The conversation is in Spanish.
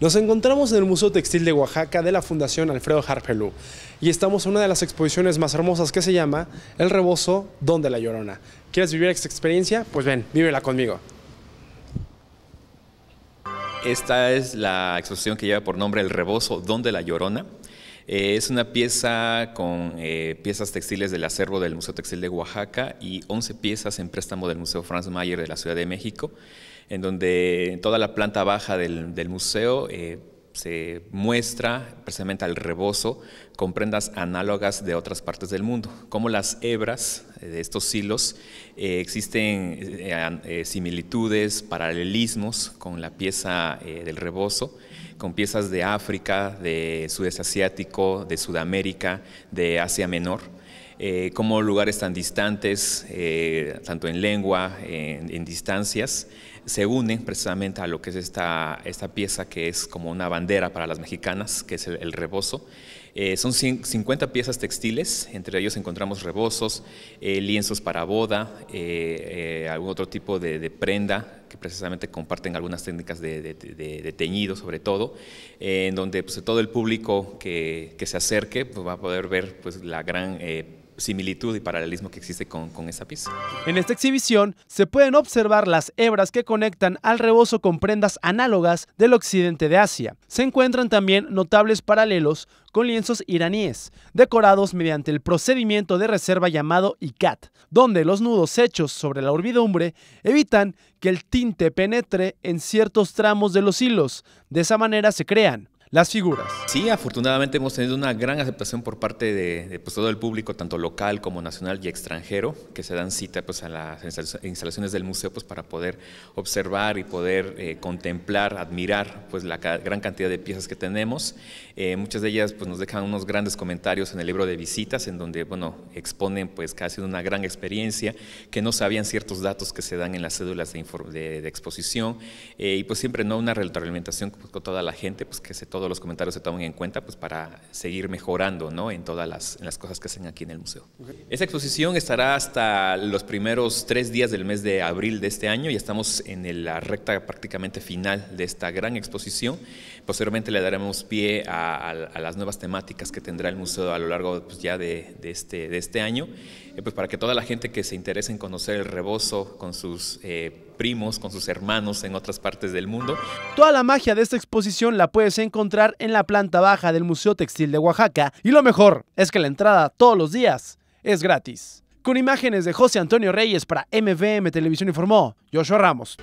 Nos encontramos en el Museo Textil de Oaxaca de la Fundación Alfredo Harpelú y estamos en una de las exposiciones más hermosas que se llama El Rebozo Donde la Llorona. ¿Quieres vivir esta experiencia? Pues ven, vívela conmigo. Esta es la exposición que lleva por nombre El Rebozo Donde la Llorona. Eh, es una pieza con eh, piezas textiles del acervo del Museo Textil de Oaxaca y 11 piezas en préstamo del Museo Franz Mayer de la Ciudad de México en donde toda la planta baja del, museo eh, se muestra precisamente al rebozo con prendas análogas de otras partes del mundo, como las hebras de estos hilos, eh, existen eh, similitudes, paralelismos con la pieza del rebozo, con piezas de África, de sudeste asiático, de Sudamérica, de Asia Menor. Como lugares tan distantes, tanto en lengua, en distancias, se unen precisamente a lo que es esta, esta pieza que es como una bandera para las mexicanas, que es el, rebozo. Eh, son 50 piezas textiles, entre ellos encontramos rebozos, eh, lienzos para boda, eh, algún otro tipo de, prenda que precisamente comparten algunas técnicas de, teñido sobre todo, en donde pues, todo el público que, se acerque pues, va a poder ver pues, la gran similitud y paralelismo que existe con, con esa pieza. En esta exhibición se pueden observar las hebras que conectan al rebozo con prendas análogas del occidente de Asia. Se encuentran también notables paralelos con lienzos iraníes, decorados mediante el procedimiento de reserva llamado ICAT, donde los nudos hechos sobre la orbidumbre evitan que el tinte penetre en ciertos tramos de los hilos. De esa manera se crean las figuras. Sí, afortunadamente hemos tenido una gran aceptación por parte de, pues, todo el público, tanto local como nacional y extranjero, que se dan cita pues, a las instalaciones del museo pues, para poder observar y poder eh, contemplar, admirar pues, la gran cantidad de piezas que tenemos. Eh, muchas de ellas pues, nos dejan unos grandes comentarios en el libro de visitas, en donde bueno, exponen pues, que ha sido una gran experiencia, que no sabían ciertos datos que se dan en las cédulas de, exposición, eh, y pues siempre no una retroalimentación con toda la gente, pues que se todos los comentarios se tomen en cuenta pues, para seguir mejorando ¿no? en todas las, las, cosas que hacen aquí en el museo. Esta exposición estará hasta los primeros tres días del mes de abril de este año y estamos en la recta prácticamente final de esta gran exposición. Posteriormente le daremos pie a, las nuevas temáticas que tendrá el museo a lo largo pues, ya de, de, este, de este año, eh, pues para que toda la gente que se interese en conocer el rebozo con sus eh, primos, con sus hermanos en otras partes del mundo. Toda la magia de esta exposición la puedes encontrar en la planta baja del Museo Textil de Oaxaca y lo mejor es que la entrada todos los días es gratis. Con imágenes de José Antonio Reyes para MVM Televisión informó Joshua Ramos.